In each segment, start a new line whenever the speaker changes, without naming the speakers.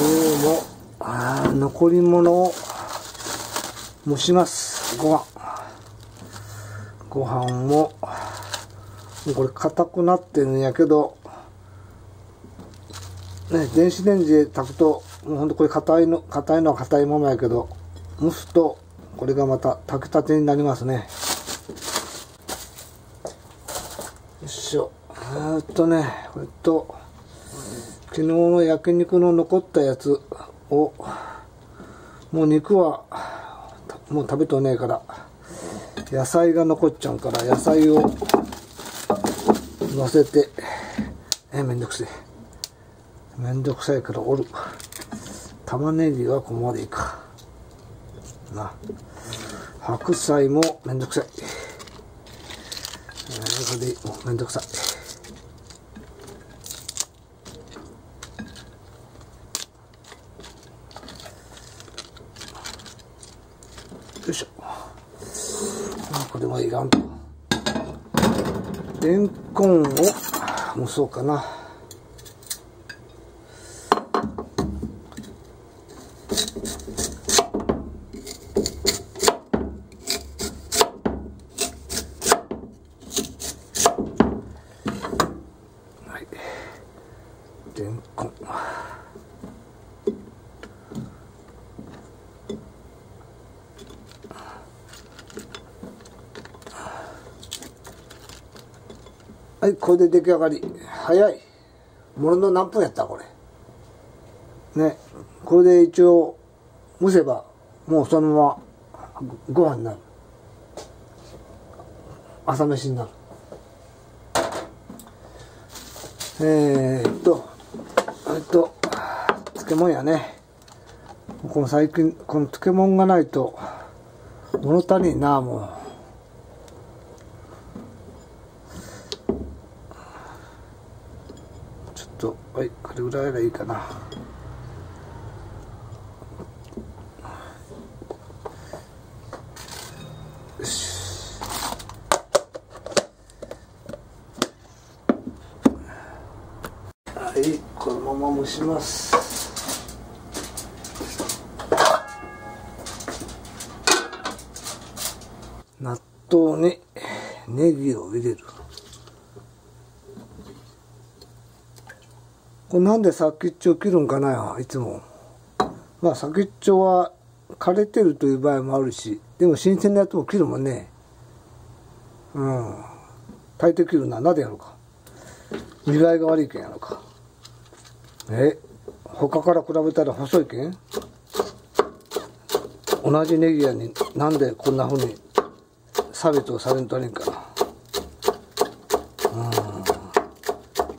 今日もあ残り物を蒸します。ご飯。ご飯ももこれ硬くなってるんやけどね電子レンジで炊くともうほんとこれ硬いの硬いのは硬いままやけど蒸すとこれがまた炊きたてになりますね。よいしょ。えっとねこれと昨日の焼肉の残ったやつをもう肉はもう食べとねえから野菜が残っちゃうから野菜を乗せてえめんどくせえ。めんどくさいからおる。玉ねぎはここまでいいかな。白菜もめんどくさい、えー、これでもうめんどくさいしょあこれもいらんと。レンコンを蒸そうかなはいレンコンはい、これで出来上がり。早い。ものの何分やったこれ。ね。これで一応、蒸せば、もうそのまま、ご飯になる。朝飯になる。えー、っと、えっと、漬物やね。この最近、この漬物がないと、物足りんな、もう。ちょっとはいこれぐらいがいいかな。はいこのまま蒸します。納豆にネギを入れる。これなんで先っちょ切るんかないつも。まあ先っちょは枯れてるという場合もあるし、でも新鮮なやつも切るもんね。うん。大抵切るな。なぜやろうか。見栄えが悪いけんやろうか。え他から比べたら細いけん？同じネギやになんでこんな風に差別をされんとあれんかな。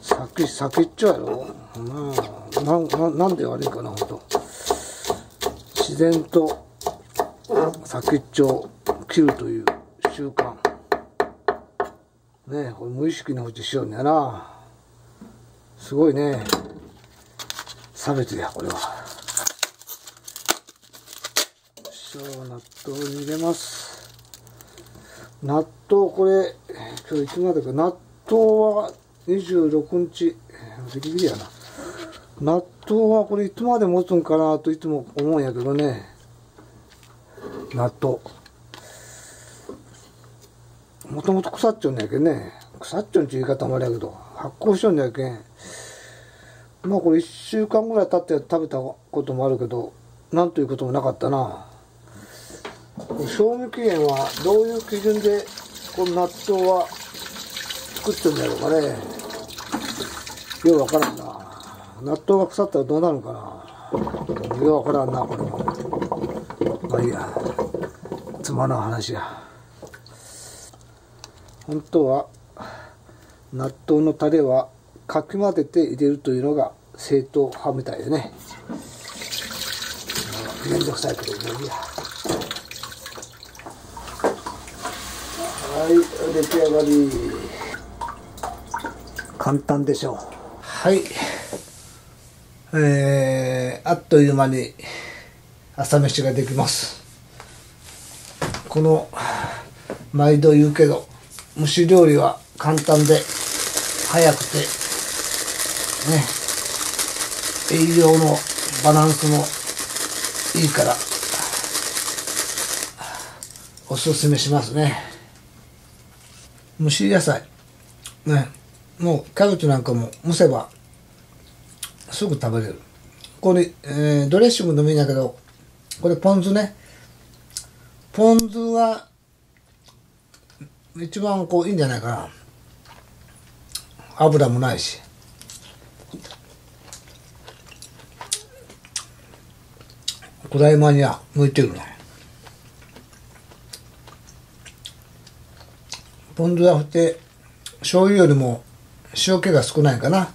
先先っちょやろなななんで悪いかなほんと自然と先っちょを切るという習慣。ねえこれ無意識のうちしようんやな。すごいね。差別やこれは。そう納豆に入れます。納豆これ今日いつまでか。納豆は26日。ギリギリやな。納豆はこれいつまで持つんかなといつも思うんやけどね。納豆。もともと腐っちゃうんやけんね。腐っちゃうんち言い方もあれやけど発酵しちゃうんやけん。まあこれ1週間ぐらい経って食べたこともあるけどなんということもなかったな。賞味期限はどういう基準でこの納豆は作ってんだろうかね。ようわからんな。納豆が腐ったらどうなるかな。ようわからんなこれもまあいいや。つまらん話や。本当は納豆のタレはかき混ぜて入れるというのが正統派みたいでね。めんどくさいけどもういいや。はい出来上がり。簡単でしょう。はい。えー、あっという間に朝飯ができます。この毎度言うけど蒸し料理は簡単で早くてね栄養のバランスもいいからおすすめしますね。蒸し野菜ねもうキャベツなんかも蒸せばすぐ食べれる。これ、えー、ドレッシングでもいいんだけどこれポン酢ね。ポン酢は一番こういいんじゃないかな。油もないし。クライマーには向いてるねポン酢はって醤油よりも塩気が少ないかな。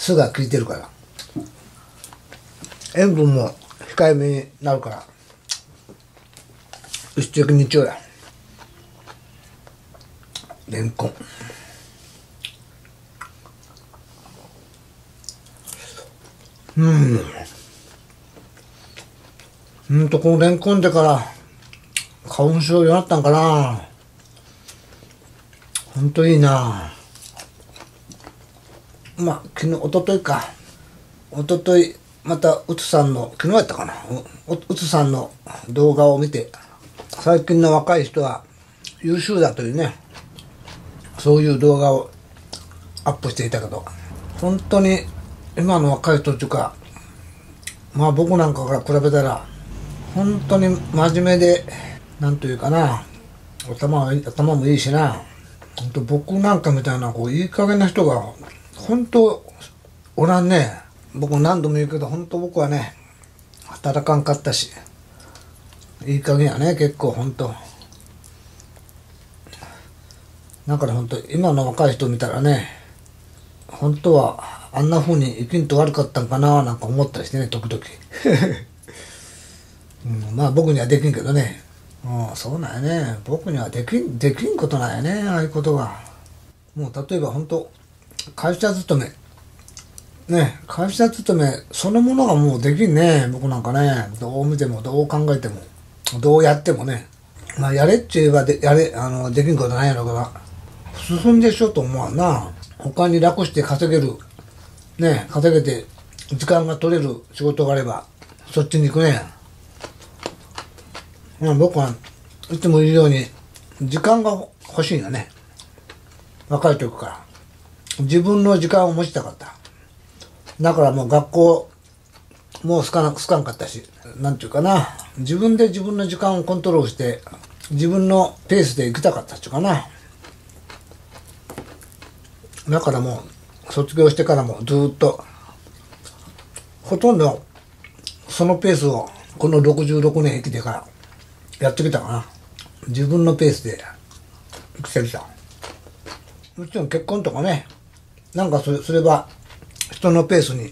酢が効いてるから。塩分も控えめになるから。一石二鳥や。レンコン。うん。うんとこのレンコンでから花粉症になったんかな。ほんといいな。まあ昨日おとといか。おとといまたうつさんの昨日やったかな。うつさんの動画を見て最近の若い人は優秀だというね。そういう動画をアップしていたけど本当に今の若い人っていうかまあ僕なんかから比べたら本当に真面目でなんというかな。頭頭もいいしな。本当僕なんかみたいなこういい加減な人が本当おらんね。僕何度も言うけど本当僕はね働かんかったしいい加減やね結構本当。だから本当今の若い人見たらね本当はあんな風に生きんと悪かったんかななんか思ったりしてね時々、うん、まあ僕にはできんけどね。うんそうなんやね。僕にはできんできんことなんやねああいうことが。もう例えば本当会社勤め。ね会社勤めそのものがもうできんね。僕なんかねどう見てもどう考えてもどうやってもね。まあやれって言えばでやれあのできんことないやろうから進んでしょと思わんな。他に楽して稼げる。ね稼げて時間が取れる仕事があればそっちに行くね。まあ僕はいつも言うように時間が欲しいんだね。若い時から。自分の時間を持ちたかっただからもう学校もうすかな、すかんかったし、なんていうかな、自分で自分の時間をコントロールして、自分のペースで行きたかったっていうかな。だからもう、卒業してからもずっと、ほとんど、そのペースを、この66年生きてから、やってきたかな。自分のペースで、生きてきた。もちろん結婚とかね、なんかすれば、人のペースに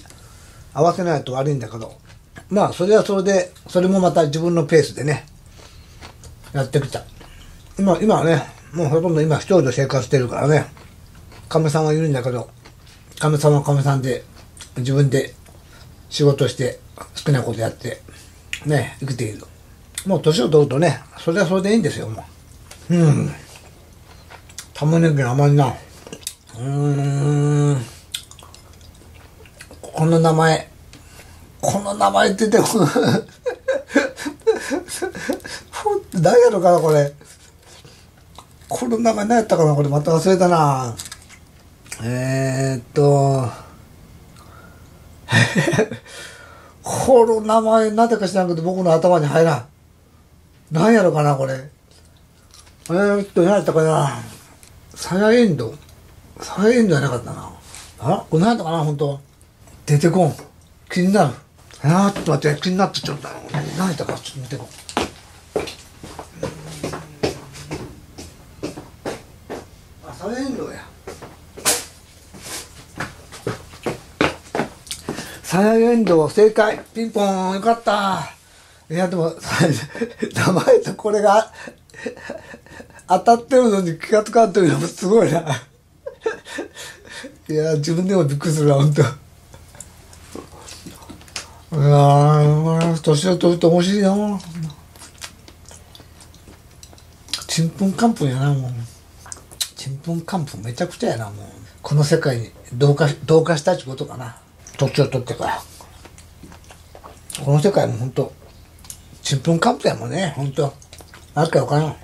合わせないと悪いんだけど、まあ、それはそれで、それもまた自分のペースでね、やってきた。今、今はね、もうほとんど今一人で生活してるからね、亀さんはいるんだけど、亀さんは亀さんで、自分で仕事して好きなことやって、ね、生きている。もう年を取るとね、それはそれでいいんですよ、もう。うん。玉ねぎ甘いな。うーん。この名前、この名前出てこない。何やろかな、これ。この名前何やったかな、これまた忘れたな。えー、っと、この名前なぜか知らんけど僕の頭に入らん。何やろかな、これ。えー、っと、何やったかな。サヤエンドサヤエンドじゃなかったな。あ？これ何やったかな、本当出てこん。気になる。あーっと待って、気になってちょっと。何やったか、ちょっと見てこん。サヤエンドや。サヤエンドウ正解ピンポンよかったいやでも 名前とこれが 当たってるのに気がつかんというのもすごいないや自分でもびっくりするわ本当。いやー年を取ると面白いな。ちんぷんかんぷんやなもう。ちんぷんかんぷんめちゃくちゃやなもう。この世界に同化同化したってことかな。年を取ってから。この世界も本当ちんぷんかんぷんやもんね本当。わけわからん